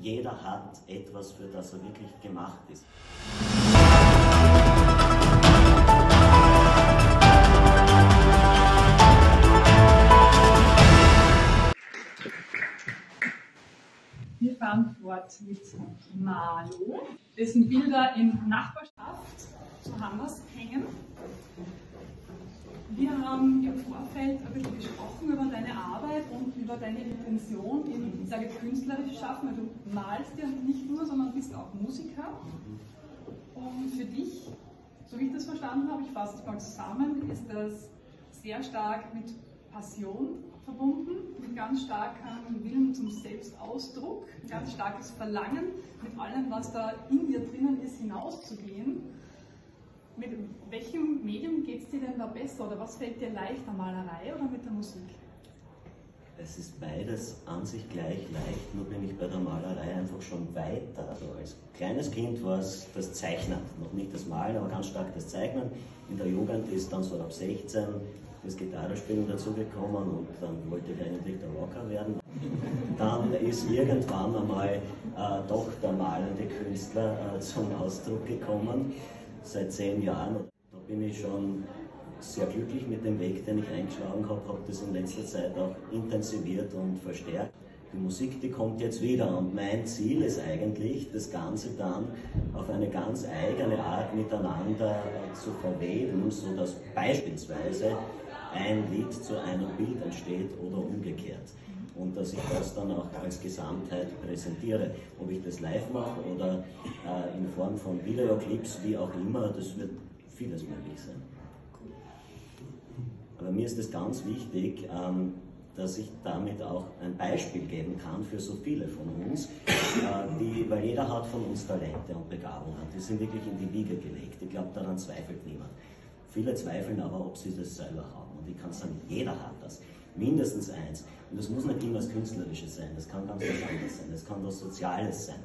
jeder hat etwas, für das er wirklich gemacht ist. Wir fahren fort mit Malo, dessen Bilder in Nachbarschaft Hammers hängen. Wir haben im Vorfeld ein bisschen gesprochen über deine Arbeit und über deine Intention in, ich künstlerisch schaffen. Also du malst ja nicht nur, sondern bist auch Musiker. Und für dich, so wie ich das verstanden habe, ich fasse es mal zusammen, ist das sehr stark mit Passion verbunden, mit ganz starkem Willen zum Selbstausdruck, ganz starkes Verlangen, mit allem, was da in dir drinnen ist, hinauszugehen. Medium geht es dir denn da besser oder was fällt dir leichter, Malerei oder mit der Musik? Es ist beides an sich gleich leicht, nur bin ich bei der Malerei einfach schon weiter. Also als kleines Kind war es das Zeichnen, noch nicht das Malen, aber ganz stark das Zeichnen. In der Jugend ist dann so ab 16 das Gitarrespielen dazugekommen und dann wollte ich eigentlich der Rocker werden. Dann ist irgendwann einmal äh, doch der malende Künstler äh, zum Ausdruck gekommen, seit zehn Jahren. Bin ich schon sehr glücklich mit dem Weg, den ich eingeschlagen habe, habe das in letzter Zeit auch intensiviert und verstärkt. Die Musik, die kommt jetzt wieder und mein Ziel ist eigentlich, das Ganze dann auf eine ganz eigene Art miteinander zu verweben, sodass beispielsweise ein Lied zu einem Bild entsteht oder umgekehrt. Und dass ich das dann auch als Gesamtheit präsentiere. Ob ich das live mache oder äh, in Form von Videoclips, wie auch immer, das wird vieles möglich sein. Aber mir ist es ganz wichtig, ähm, dass ich damit auch ein Beispiel geben kann für so viele von uns, äh, die, weil jeder hat von uns Talente und Begabungen, die sind wirklich in die Wiege gelegt. Ich glaube, daran zweifelt niemand. Viele zweifeln aber, ob sie das selber haben. Und ich kann sagen, jeder hat das. Mindestens eins. Und das muss nicht immer das Künstlerische sein, das kann ganz was anderes sein, das kann was Soziales sein.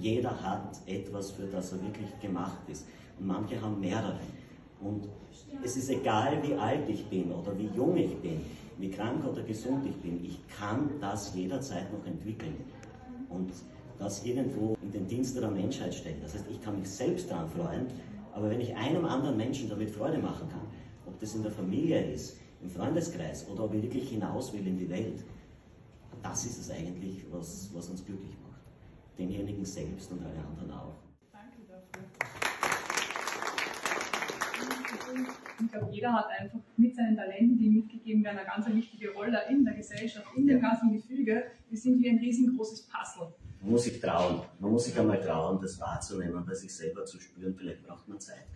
Jeder hat etwas, für das er wirklich gemacht ist. Und manche haben mehrere. Und es ist egal, wie alt ich bin oder wie jung ich bin, wie krank oder gesund ich bin, ich kann das jederzeit noch entwickeln. Und das irgendwo in den Dienst der Menschheit stellen. Das heißt, ich kann mich selbst daran freuen, aber wenn ich einem anderen Menschen damit Freude machen kann, ob das in der Familie ist, im Freundeskreis oder ob ich wirklich hinaus will in die Welt, das ist es eigentlich, was, was uns glücklich macht. Denjenigen selbst und alle anderen auch. Danke dafür. Ich glaube, jeder hat einfach mit seinen Talenten, die mitgegeben werden, eine ganz wichtige Rolle in der Gesellschaft, in dem ganzen Gefüge. Wir sind wie ein riesengroßes Puzzle. Man muss sich trauen. Man muss sich einmal trauen, das wahrzunehmen, bei sich selber zu spüren. Vielleicht braucht man Zeit.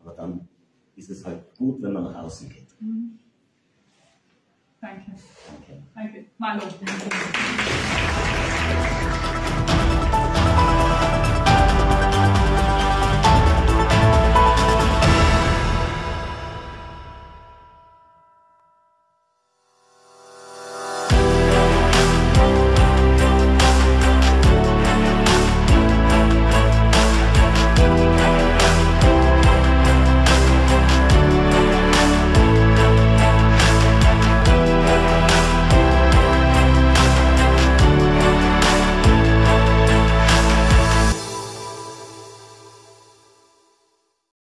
Aber dann ist es halt gut, wenn man nach außen geht. Mhm. Danke. Danke. Danke. Malo.